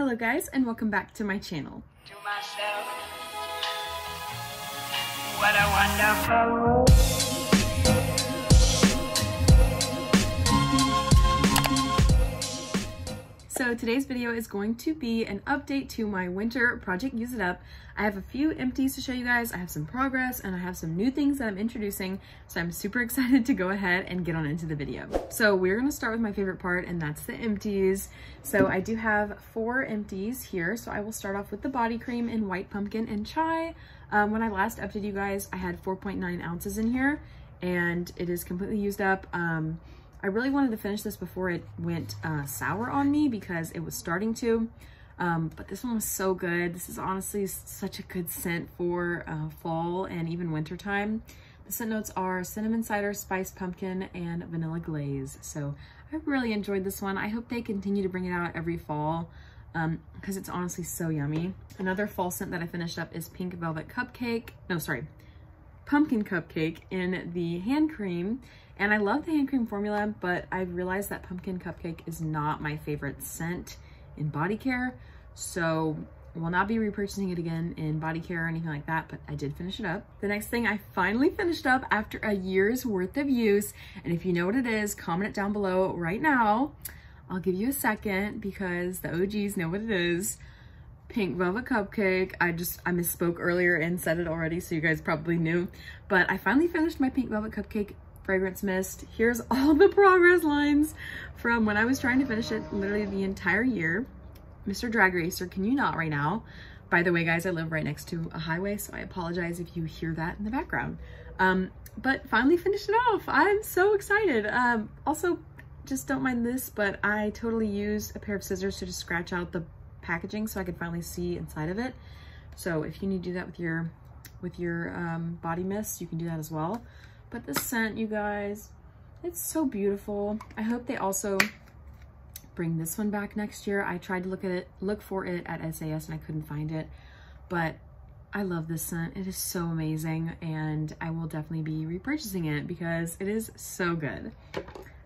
Hello guys and welcome back to my channel. to myself. So today's video is going to be an update to my winter project Use It Up. I have a few empties to show you guys. I have some progress and I have some new things that I'm introducing. So I'm super excited to go ahead and get on into the video. So we're gonna start with my favorite part and that's the empties. So I do have four empties here. So I will start off with the body cream in white pumpkin and chai. Um, when I last updated you guys, I had 4.9 ounces in here and it is completely used up. Um, I really wanted to finish this before it went uh, sour on me because it was starting to. Um, but this one was so good. This is honestly such a good scent for uh, fall and even winter time. The scent notes are cinnamon cider, spiced pumpkin, and vanilla glaze. So I really enjoyed this one. I hope they continue to bring it out every fall because um, it's honestly so yummy. Another fall scent that I finished up is Pink Velvet Cupcake. No, sorry, Pumpkin Cupcake in the hand cream. And I love the hand cream formula, but I realized that pumpkin cupcake is not my favorite scent in body care. So will not be repurchasing it again in body care or anything like that, but I did finish it up. The next thing I finally finished up after a year's worth of use. And if you know what it is, comment it down below right now. I'll give you a second because the OGs know what it is. Pink Velvet Cupcake. I just, I misspoke earlier and said it already, so you guys probably knew. But I finally finished my Pink Velvet Cupcake fragrance mist. Here's all the progress lines from when I was trying to finish it literally the entire year. Mr. Drag Racer, can you not right now? By the way, guys, I live right next to a highway, so I apologize if you hear that in the background. Um, but finally finished it off. I'm so excited. Um, also, just don't mind this, but I totally used a pair of scissors to just scratch out the packaging so I could finally see inside of it. So if you need to do that with your with your um, body mist, you can do that as well. But the scent, you guys, it's so beautiful. I hope they also bring this one back next year. I tried to look at it, look for it at SAS and I couldn't find it, but I love this scent. It is so amazing and I will definitely be repurchasing it because it is so good.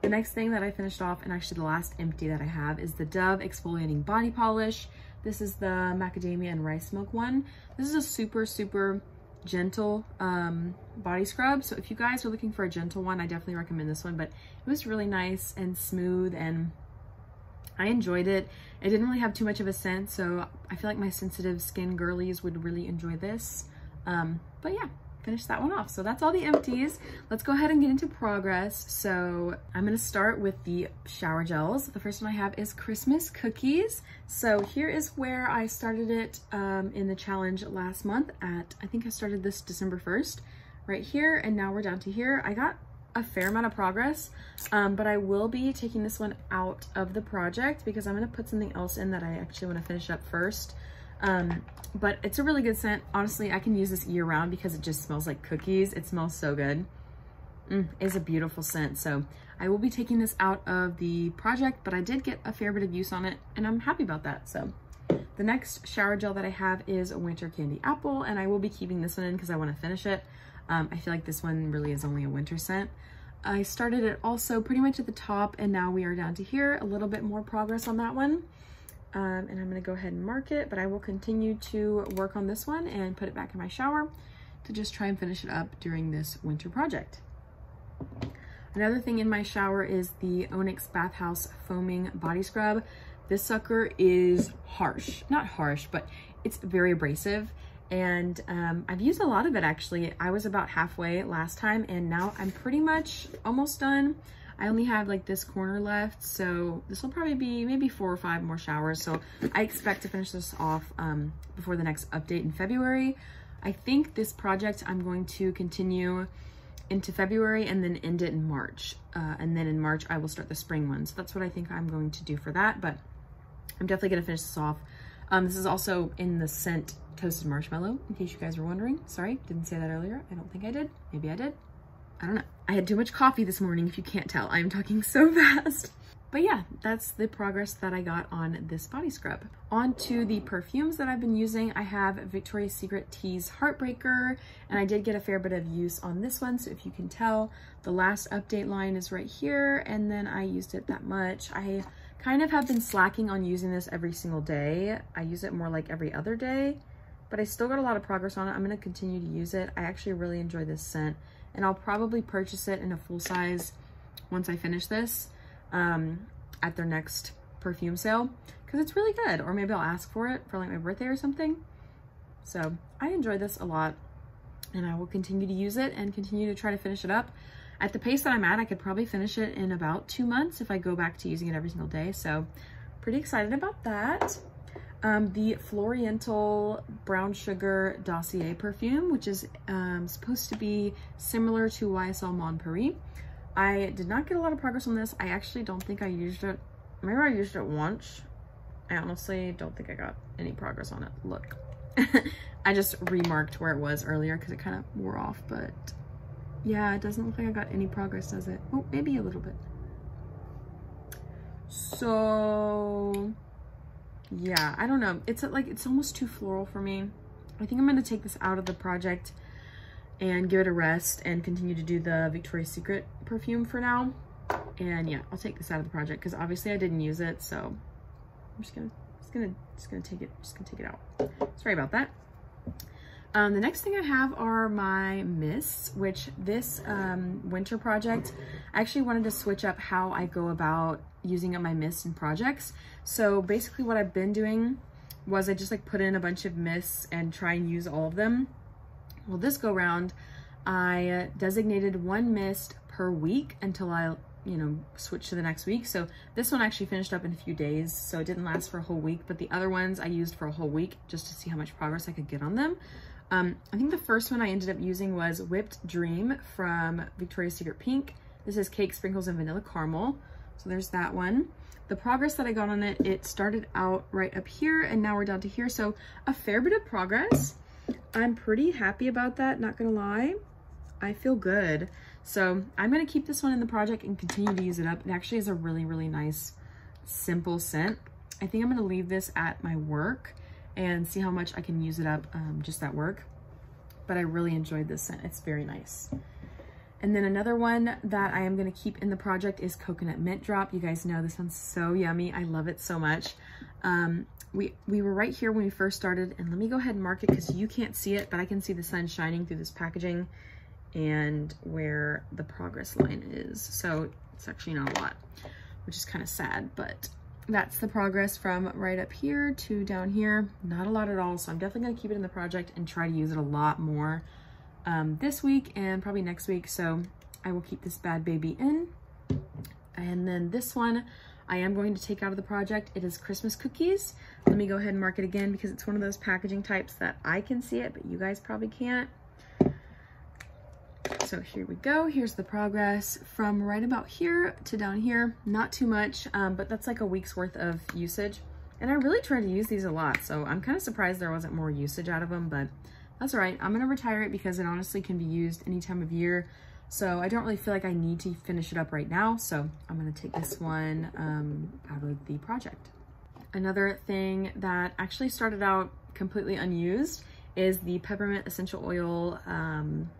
The next thing that I finished off, and actually the last empty that I have, is the Dove Exfoliating Body Polish. This is the macadamia and rice milk one. This is a super, super gentle um, body scrub. So if you guys are looking for a gentle one, I definitely recommend this one, but it was really nice and smooth and I enjoyed it. It didn't really have too much of a scent, so I feel like my sensitive skin girlies would really enjoy this. Um, but yeah, finish that one off. So that's all the empties. Let's go ahead and get into progress. So I'm gonna start with the shower gels. The first one I have is Christmas cookies. So here is where I started it um, in the challenge last month at, I think I started this December 1st, right here. And now we're down to here. I got a fair amount of progress, um, but I will be taking this one out of the project because I'm gonna put something else in that I actually wanna finish up first. Um, but it's a really good scent. Honestly, I can use this year round because it just smells like cookies. It smells so good. Mm, it's a beautiful scent. So I will be taking this out of the project, but I did get a fair bit of use on it and I'm happy about that. So the next shower gel that I have is a winter candy apple and I will be keeping this one in because I want to finish it. Um, I feel like this one really is only a winter scent. I started it also pretty much at the top and now we are down to here, a little bit more progress on that one. Um, and I'm gonna go ahead and mark it, but I will continue to work on this one and put it back in my shower to just try and finish it up during this winter project. Another thing in my shower is the Onyx Bathhouse Foaming Body Scrub. This sucker is harsh, not harsh, but it's very abrasive. And um, I've used a lot of it actually. I was about halfway last time and now I'm pretty much almost done. I only have like this corner left, so this will probably be maybe four or five more showers. So I expect to finish this off um, before the next update in February. I think this project I'm going to continue into February and then end it in March. Uh, and then in March, I will start the spring one. So that's what I think I'm going to do for that, but I'm definitely gonna finish this off. Um, this is also in the scent Toasted Marshmallow, in case you guys were wondering. Sorry, didn't say that earlier. I don't think I did. Maybe I did. I don't know. I had too much coffee this morning, if you can't tell. I'm talking so fast. But yeah, that's the progress that I got on this body scrub. On to the perfumes that I've been using. I have Victoria's Secret Tease Heartbreaker, and I did get a fair bit of use on this one. So if you can tell, the last update line is right here, and then I used it that much. I kind of have been slacking on using this every single day. I use it more like every other day, but I still got a lot of progress on it. I'm going to continue to use it. I actually really enjoy this scent and I'll probably purchase it in a full size once I finish this um, at their next perfume sale because it's really good. Or maybe I'll ask for it for like my birthday or something. So I enjoy this a lot and I will continue to use it and continue to try to finish it up. At the pace that I'm at, I could probably finish it in about two months if I go back to using it every single day. So pretty excited about that. Um, the Floriental Brown Sugar Dossier perfume, which is um, supposed to be similar to YSL Mon Paris. I did not get a lot of progress on this. I actually don't think I used it. Maybe I used it once. I honestly don't think I got any progress on it. Look, I just remarked where it was earlier because it kind of wore off, but yeah, it doesn't look like I got any progress, does it? Oh, maybe a little bit. So yeah, I don't know. It's like, it's almost too floral for me. I think I'm going to take this out of the project and give it a rest and continue to do the Victoria's Secret perfume for now. And yeah, I'll take this out of the project because obviously I didn't use it. So I'm just gonna, just gonna, just gonna take it, just gonna take it out. Sorry about that. Um, the next thing I have are my mists, which this um, winter project, I actually wanted to switch up how I go about using up my mists and projects. So basically what I've been doing was I just like put in a bunch of mists and try and use all of them. Well, this go round, I designated one mist per week until I, you know, switch to the next week. So this one actually finished up in a few days, so it didn't last for a whole week, but the other ones I used for a whole week just to see how much progress I could get on them. Um, I think the first one I ended up using was Whipped Dream from Victoria's Secret Pink. This is Cake Sprinkles and Vanilla Caramel. So there's that one. The progress that I got on it, it started out right up here and now we're down to here. So a fair bit of progress. I'm pretty happy about that, not gonna lie. I feel good. So I'm gonna keep this one in the project and continue to use it up. It actually is a really, really nice, simple scent. I think I'm gonna leave this at my work and see how much I can use it up um, just at work. But I really enjoyed this scent. It's very nice. And then another one that I am going to keep in the project is Coconut Mint Drop. You guys know this one's so yummy. I love it so much. Um, we, we were right here when we first started. And let me go ahead and mark it because you can't see it, but I can see the sun shining through this packaging and where the progress line is. So it's actually not a lot, which is kind of sad, but that's the progress from right up here to down here. Not a lot at all. So I'm definitely to keep it in the project and try to use it a lot more um, this week and probably next week. So I will keep this bad baby in. And then this one I am going to take out of the project. It is Christmas cookies. Let me go ahead and mark it again because it's one of those packaging types that I can see it, but you guys probably can't. So here we go. Here's the progress from right about here to down here. Not too much, um, but that's like a week's worth of usage. And I really try to use these a lot, so I'm kind of surprised there wasn't more usage out of them, but that's all right. I'm going to retire it because it honestly can be used any time of year. So I don't really feel like I need to finish it up right now. So I'm going to take this one um, out of the project. Another thing that actually started out completely unused is the Peppermint Essential Oil um,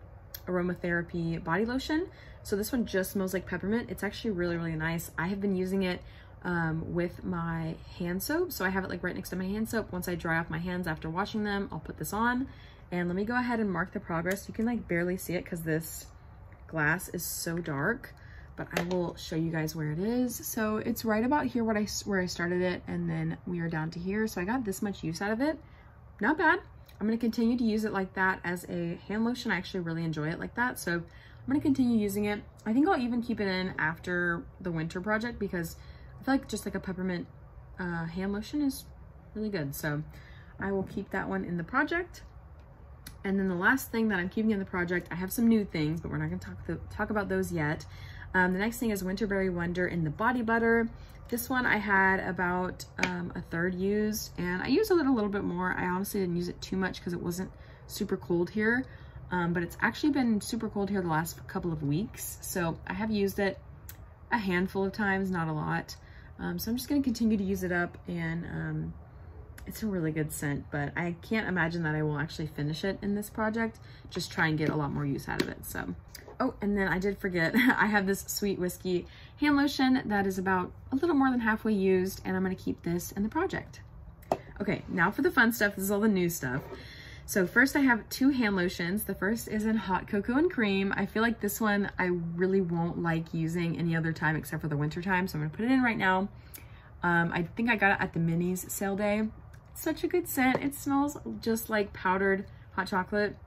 aromatherapy body lotion. So this one just smells like peppermint. It's actually really, really nice. I have been using it um, with my hand soap. So I have it like right next to my hand soap. Once I dry off my hands after washing them, I'll put this on. And let me go ahead and mark the progress. You can like barely see it because this glass is so dark, but I will show you guys where it is. So it's right about here where I, where I started it and then we are down to here. So I got this much use out of it. Not bad. I'm going to continue to use it like that as a hand lotion. I actually really enjoy it like that. So I'm going to continue using it. I think I'll even keep it in after the winter project because I feel like just like a peppermint uh, hand lotion is really good. So I will keep that one in the project. And then the last thing that I'm keeping in the project, I have some new things, but we're not going to talk, the, talk about those yet. Um, the next thing is Winterberry Wonder in the Body Butter. This one I had about um, a third used and I used a little bit more. I honestly didn't use it too much because it wasn't super cold here. Um, but it's actually been super cold here the last couple of weeks. So I have used it a handful of times, not a lot. Um, so I'm just going to continue to use it up and um, it's a really good scent, but I can't imagine that I will actually finish it in this project. Just try and get a lot more use out of it. So, oh, and then I did forget, I have this Sweet Whiskey hand lotion that is about a little more than halfway used, and I'm gonna keep this in the project. Okay, now for the fun stuff. This is all the new stuff. So first I have two hand lotions. The first is in Hot Cocoa and Cream. I feel like this one I really won't like using any other time except for the winter time. So I'm gonna put it in right now. Um, I think I got it at the minis sale day. Such a good scent. It smells just like powdered hot chocolate.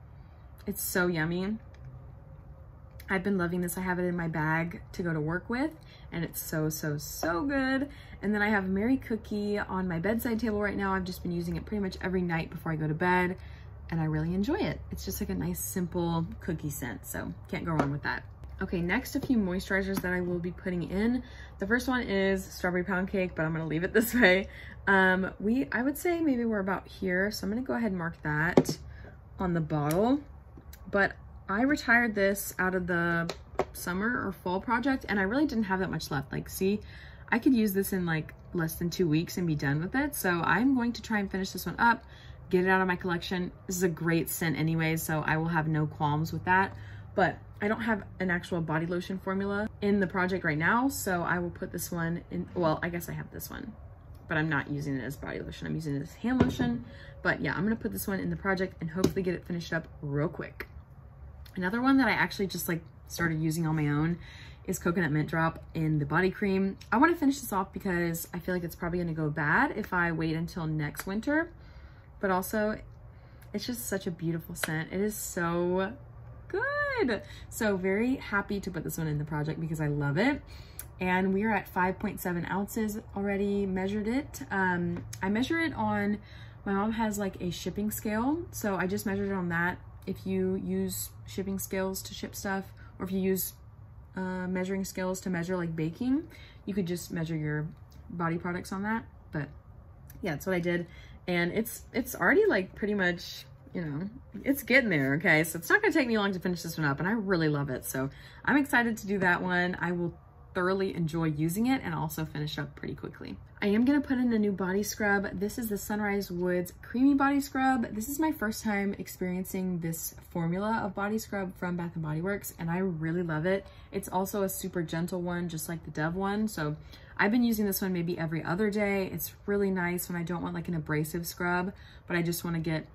It's so yummy. I've been loving this. I have it in my bag to go to work with and it's so, so, so good. And then I have Merry Cookie on my bedside table right now. I've just been using it pretty much every night before I go to bed and I really enjoy it. It's just like a nice, simple cookie scent. So can't go wrong with that. Okay, next a few moisturizers that I will be putting in. The first one is strawberry pound cake, but I'm gonna leave it this way. Um, we, I would say maybe we're about here. So I'm gonna go ahead and mark that on the bottle. But I retired this out of the summer or fall project and I really didn't have that much left. Like, see, I could use this in like less than two weeks and be done with it. So I'm going to try and finish this one up, get it out of my collection. This is a great scent anyway, so I will have no qualms with that. But I don't have an actual body lotion formula in the project right now, so I will put this one in, well, I guess I have this one, but I'm not using it as body lotion. I'm using it as hand lotion. But yeah, I'm gonna put this one in the project and hopefully get it finished up real quick. Another one that I actually just like started using on my own is Coconut Mint Drop in the body cream. I want to finish this off because I feel like it's probably going to go bad if I wait until next winter. But also, it's just such a beautiful scent. It is so good. So very happy to put this one in the project because I love it. And we are at 5.7 ounces already measured it. Um, I measure it on, my mom has like a shipping scale. So I just measured it on that. If you use shipping scales to ship stuff, or if you use uh, measuring scales to measure like baking, you could just measure your body products on that. But yeah, that's what I did. And it's, it's already like pretty much, you know, it's getting there. Okay. So it's not to take me long to finish this one up and I really love it. So I'm excited to do that one. I will thoroughly enjoy using it and also finish up pretty quickly. I am going to put in a new body scrub. This is the Sunrise Woods Creamy Body Scrub. This is my first time experiencing this formula of body scrub from Bath & Body Works and I really love it. It's also a super gentle one just like the Dove one. So I've been using this one maybe every other day. It's really nice when I don't want like an abrasive scrub, but I just want to get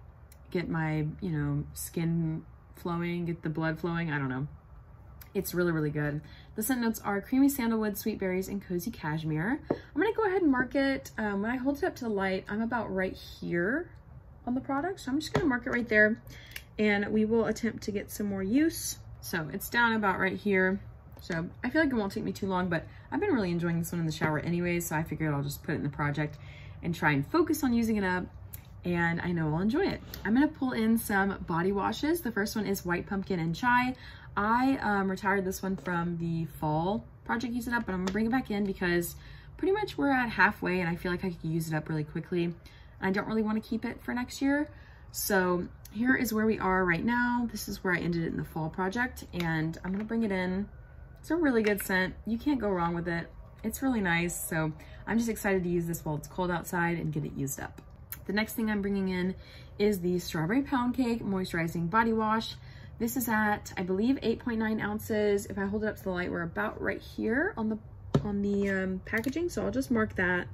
get my, you know, skin flowing, get the blood flowing. I don't know. It's really, really good. The scent notes are creamy sandalwood, sweet berries, and cozy cashmere. I'm gonna go ahead and mark it. Um, when I hold it up to the light, I'm about right here on the product. So I'm just gonna mark it right there and we will attempt to get some more use. So it's down about right here. So I feel like it won't take me too long, but I've been really enjoying this one in the shower anyways. So I figured I'll just put it in the project and try and focus on using it up and I know I'll enjoy it. I'm gonna pull in some body washes. The first one is White Pumpkin and Chai. I um, retired this one from the fall project use it up, but I'm gonna bring it back in because pretty much we're at halfway and I feel like I could use it up really quickly. I don't really wanna keep it for next year. So here is where we are right now. This is where I ended it in the fall project and I'm gonna bring it in. It's a really good scent. You can't go wrong with it. It's really nice. So I'm just excited to use this while it's cold outside and get it used up. The next thing I'm bringing in is the Strawberry Pound Cake Moisturizing Body Wash. This is at, I believe, 8.9 ounces. If I hold it up to the light, we're about right here on the on the um, packaging. So I'll just mark that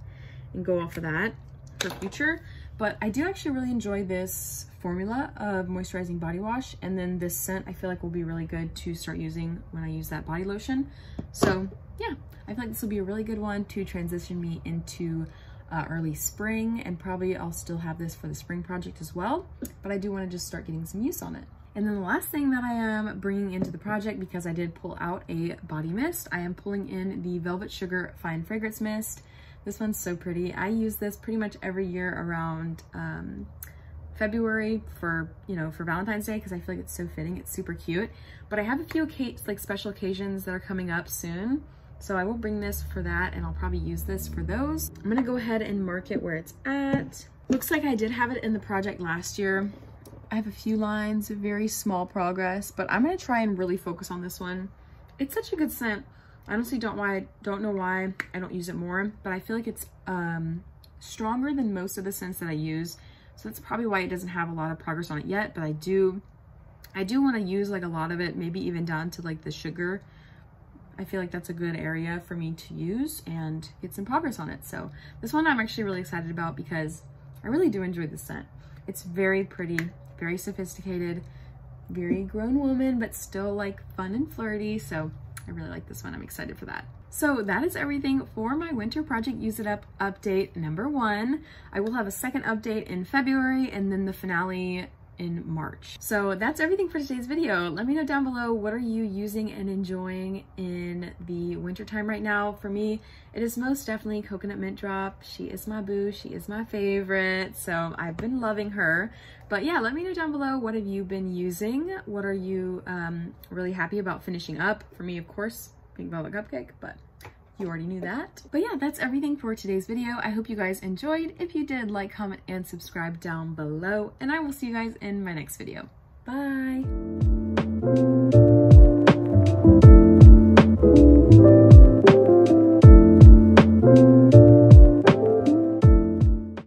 and go off of that for future. But I do actually really enjoy this formula of moisturizing body wash. And then this scent I feel like will be really good to start using when I use that body lotion. So yeah, I feel like this will be a really good one to transition me into uh, early spring and probably I'll still have this for the spring project as well. But I do want to just start getting some use on it. And then the last thing that I am bringing into the project, because I did pull out a body mist, I am pulling in the Velvet Sugar Fine Fragrance Mist. This one's so pretty. I use this pretty much every year around um, February for, you know, for Valentine's Day because I feel like it's so fitting. It's super cute. But I have a few like special occasions that are coming up soon. So I will bring this for that and I'll probably use this for those. I'm gonna go ahead and mark it where it's at. Looks like I did have it in the project last year. I have a few lines, very small progress, but I'm gonna try and really focus on this one. It's such a good scent. I honestly don't why don't know why I don't use it more, but I feel like it's um, stronger than most of the scents that I use. So that's probably why it doesn't have a lot of progress on it yet, but I do, I do want to use like a lot of it, maybe even down to like the sugar. I feel like that's a good area for me to use and get some progress on it. So this one I'm actually really excited about because I really do enjoy the scent. It's very pretty, very sophisticated, very grown woman, but still like fun and flirty. So I really like this one. I'm excited for that. So that is everything for my winter project use it up update number one. I will have a second update in February and then the finale in March. So that's everything for today's video. Let me know down below what are you using and enjoying in the winter time right now. For me, it is most definitely Coconut Mint Drop. She is my boo. She is my favorite. So I've been loving her. But yeah, let me know down below what have you been using? What are you um, really happy about finishing up? For me, of course, Pink Velvet Cupcake, but you already knew that. But yeah, that's everything for today's video. I hope you guys enjoyed. If you did, like, comment, and subscribe down below. And I will see you guys in my next video. Bye!